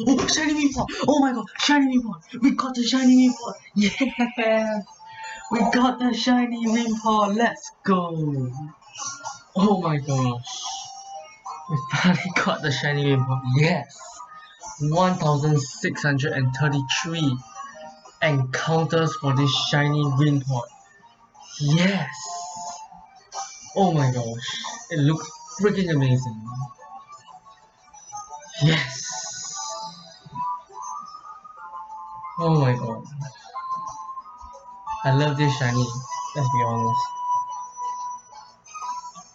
Oh, shiny Wimpod! Oh my god, shiny Wimpod! We got the shiny Wimpod! Yeah! We got the shiny Wimpod! Let's go! Oh my gosh! We finally got the shiny Wimpod! Yes! 1633 encounters for this shiny Wimpod. Yes! Oh my gosh, it looks freaking amazing. Yes! Oh my god. I love this shiny, let's be honest.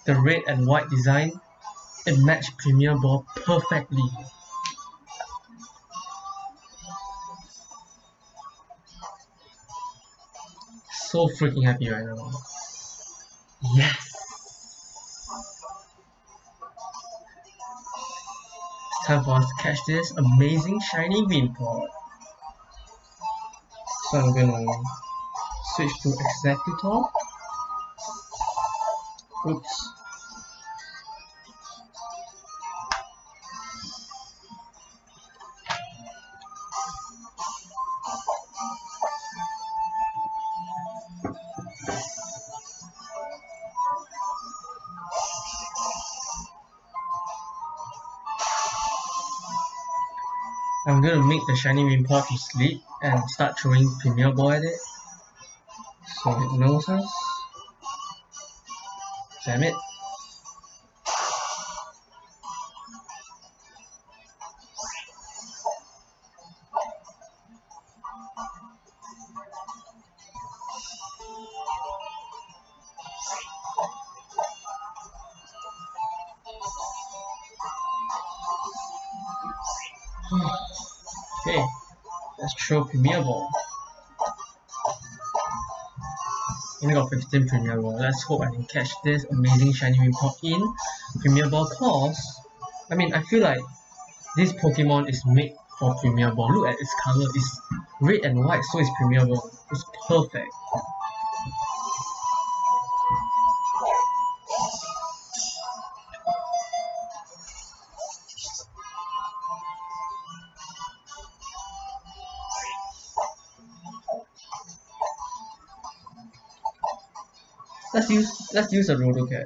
The red and white design, it matched Premier Ball perfectly. So freaking happy right now. Yes! Time for us to catch this amazing shiny Wimpod. So I'm gonna switch to Exeggutor. Oops. I'm gonna make the shiny Wimpod to sleep and start throwing Premier Ball at it. So it knows us. Damn it. okay, let's Premier Ball. Only got 15 Premier Ball. Let's hope I can catch this amazing shiny Wimpod in Premier Ball cause I mean I feel like this Pokemon is made for Premier Ball. Look at its color, it's red and white, so it's Premier Ball. It's perfect. Let's use let's use a roto catch.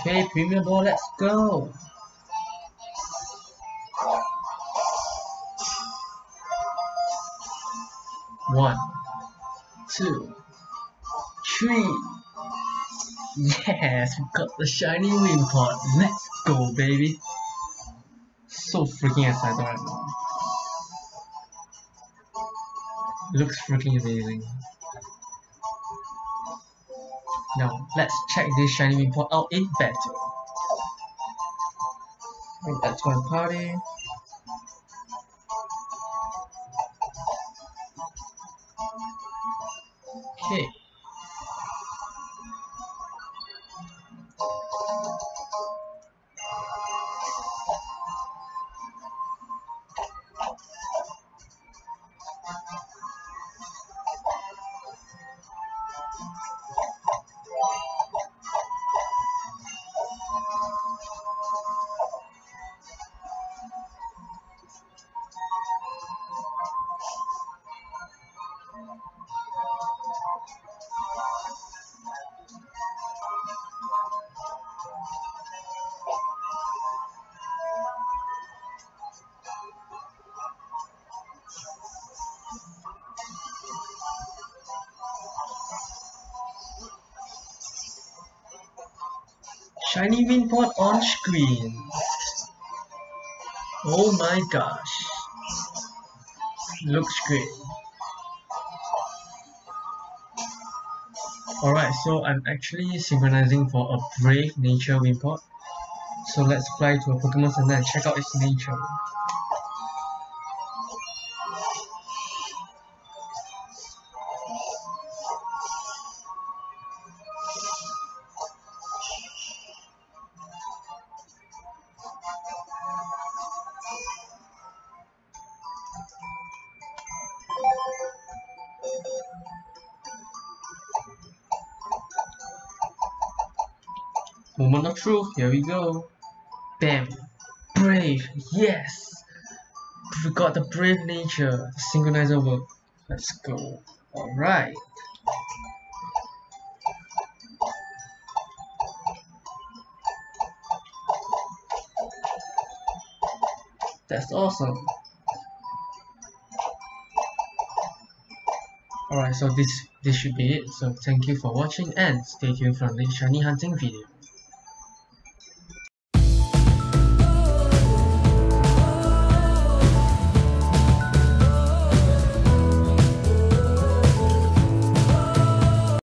Okay, Premier Ball, let's go. One, two, three. Yes, we got the shiny Wimpod. Let's go, baby. So freaking excited right now. Looks freaking amazing. Now, let's check this shiny Wimpod out oh, in battle. Bring that to party. Okay. Shiny Wimpod on screen. Oh my gosh. Looks great. Alright, so I'm actually synchronizing for a Brave Nature Wimpod. So let's fly to a Pokemon Center and check out its nature. Moment of truth, here we go. Bam. Brave, yes! We got the brave nature, synchronizer work. Let's go. Alright. That's awesome. Alright, so this this should be it. So thank you for watching and stay tuned for the next shiny hunting video.